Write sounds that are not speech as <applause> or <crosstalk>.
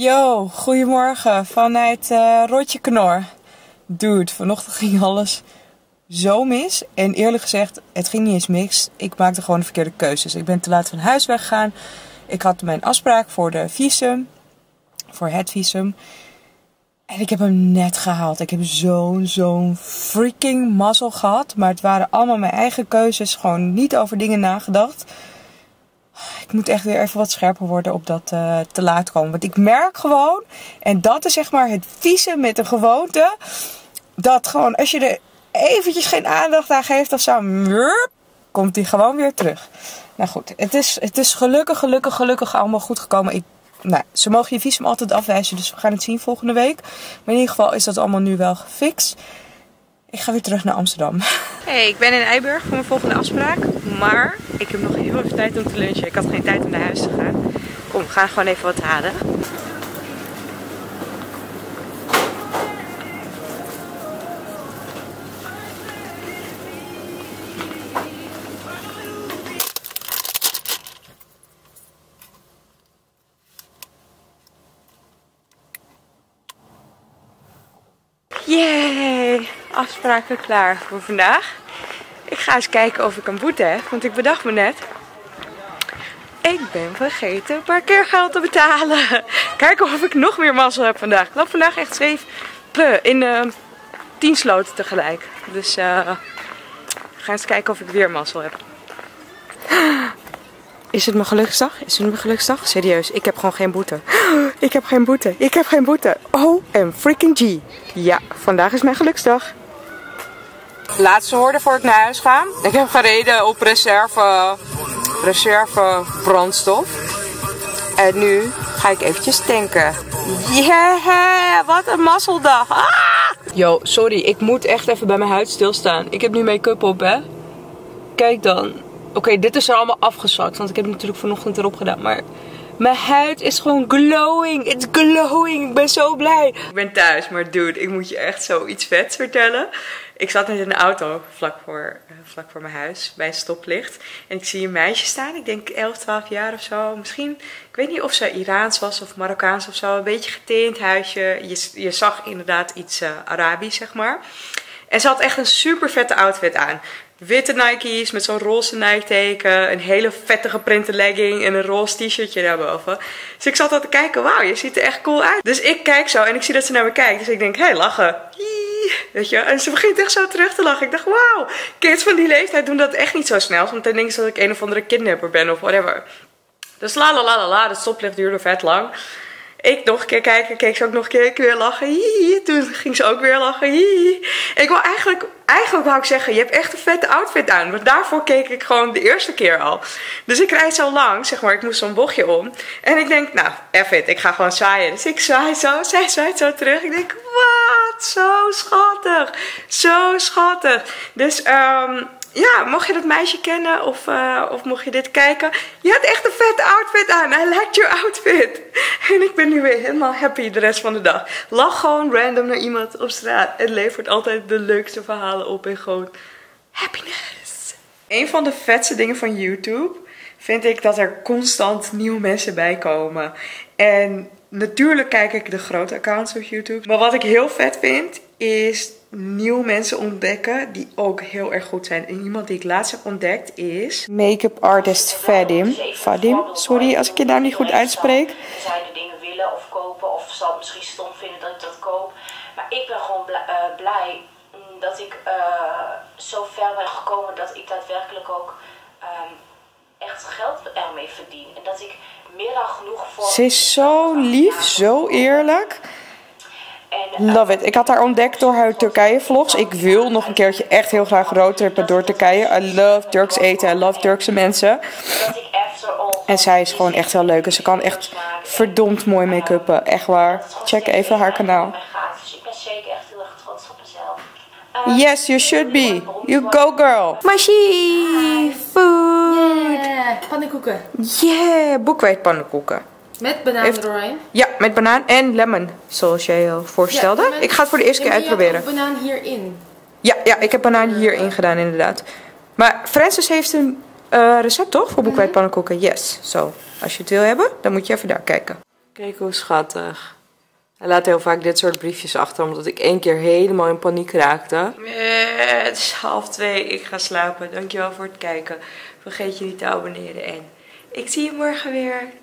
Yo, goedemorgen vanuit uh, Rotje Knor. Dude, vanochtend ging alles zo mis. En eerlijk gezegd, het ging niet eens mis. Ik maakte gewoon de verkeerde keuzes. Ik ben te laat van huis weggegaan. Ik had mijn afspraak voor de visum. Voor het visum. En ik heb hem net gehaald. Ik heb zo'n, zo'n freaking mazzel gehad. Maar het waren allemaal mijn eigen keuzes. Gewoon niet over dingen nagedacht. Ik moet echt weer even wat scherper worden op dat uh, te laat komen. Want ik merk gewoon, en dat is zeg maar het vieze met de gewoonte. Dat gewoon als je er eventjes geen aandacht aan geeft of zo, komt die gewoon weer terug. Nou goed, het is, het is gelukkig, gelukkig, gelukkig allemaal goed gekomen. Ik, nou, ze mogen je visum altijd afwijzen, dus we gaan het zien volgende week. Maar in ieder geval is dat allemaal nu wel gefixt. Ik ga weer terug naar Amsterdam. Hey, ik ben in Eiburg voor mijn volgende afspraak. Maar ik heb nog heel even tijd om te lunchen. Ik had geen tijd om naar huis te gaan. Kom, we gaan gewoon even wat halen. Yay! Afspraken klaar voor vandaag. Ik ga eens kijken of ik een boete heb. Want ik bedacht me net. Ik ben vergeten een paar keer geld te betalen. <laughs> Kijken of ik nog meer mazzel heb vandaag. Ik loop vandaag echt zeven in uh, tien sloten tegelijk. Dus uh, ga eens kijken of ik weer mazzel heb. <gasps> Is het mijn geluksdag? Is het mijn geluksdag? Serieus, ik heb gewoon geen boete. <gasps> Ik heb geen boete. Ik heb geen boete. Oh, en freaking G. Ja, vandaag is mijn geluksdag. Laatste woorden voor ik naar huis ga. Ik heb gereden op reserve, reserve brandstof. En nu ga ik eventjes tanken. Yeah, wat een mazzeldag. Ah! Yo, sorry, ik moet echt even bij mijn huid stilstaan. Ik heb nu make-up op, hè. Kijk dan. Oké, dit is er allemaal afgezakt, want ik heb het natuurlijk vanochtend erop gedaan. Maar mijn huid is gewoon glowing. It's glowing. Ik ben zo blij. Ik ben thuis, maar dude, ik moet je echt zoiets vets vertellen. Ik zat net in de auto vlak voor, uh, vlak voor mijn huis bij een stoplicht. En ik zie een meisje staan. Ik denk 11, 12 jaar of zo. Misschien, ik weet niet of ze Iraans was of Marokkaans of zo. Een beetje getint huisje. Je, je zag inderdaad iets uh, Arabisch, zeg maar. En ze had echt een super vette outfit aan witte Nike's met zo'n roze Nike teken. Een hele vette geprinte legging en een roze t-shirtje daarboven. Dus ik zat al te kijken, wauw, je ziet er echt cool uit. Dus ik kijk zo en ik zie dat ze naar me kijkt. Dus ik denk, hé, hey, lachen. Weet je? En ze begint echt zo terug te lachen. Ik dacht, wauw, kids van die leeftijd doen dat echt niet zo snel. Want dan denken ze dat ik een of andere kidnapper ben of whatever. Dus la la la la la, de stoplicht duurde vet lang. Ik nog een keer kijken, keek ze ook nog een keer, weer lachen. Hihi. Toen ging ze ook weer lachen. Hihi. Ik wil eigenlijk, eigenlijk wou ik zeggen, je hebt echt een vette outfit aan. Want daarvoor keek ik gewoon de eerste keer al. Dus ik rijd zo lang, zeg maar, ik moest zo'n bochtje om. En ik denk, nou, even, ik ga gewoon zwaaien. Dus ik zwaai zo, zij zwaait zo terug. Ik denk, wat, zo schattig. Zo schattig. Dus, um, ja, mocht je dat meisje kennen of, uh, of mocht je dit kijken. Je had echt een vette outfit aan. I liked your outfit. <laughs> En ik ben nu weer helemaal happy de rest van de dag. Lach gewoon random naar iemand op straat. Het levert altijd de leukste verhalen op en gewoon happiness. Een van de vetste dingen van YouTube vind ik dat er constant nieuwe mensen bij komen. En natuurlijk kijk ik de grote accounts op YouTube. Maar wat ik heel vet vind is nieuwe mensen ontdekken die ook heel erg goed zijn. En iemand die ik laatst heb ontdekt is make-up artist Vadim. Vadim, sorry als ik je naam niet goed uitspreek. Zij de dingen willen of kopen of zal misschien stom vinden dat ik dat koop. Maar ik ben gewoon eh, blij, dat ik uh, zo ver ben gekomen dat ik daadwerkelijk ook um, echt geld ermee verdien. En dat ik meer dan genoeg voor... Ze is zo lief, zo eerlijk. Love it. Ik had haar ontdekt door haar Turkije vlogs. Ik wil nog een keertje echt heel graag roadtrippen door Turkije. I love Turks eten. I love Turkse mensen. En zij is gewoon echt heel leuk. En ze kan echt verdomd mooi make-uppen. Echt waar. Check even haar kanaal. Yes, you should be. You go girl. Mashi, food. Yeah, pannenkoeken. Yeah, boekwijd pannenkoeken. Met banaan Heeft... erin? Ja, met banaan en lemon, zoals jij al voorstelde. ik ga het voor de eerste keer uitproberen. Heb banaan hierin? Ja, ja, ik heb banaan hierin gedaan inderdaad. Maar Francis heeft een uh, recept toch voor boekwijd pannenkoeken? Yes, zo. Als je het wil hebben, dan moet je even daar kijken. Kijk hoe schattig. Hij laat heel vaak dit soort briefjes achter, omdat ik één keer helemaal in paniek raakte. Eh, het is half twee, ik ga slapen. Dankjewel voor het kijken. Vergeet je niet te abonneren en ik zie je morgen weer.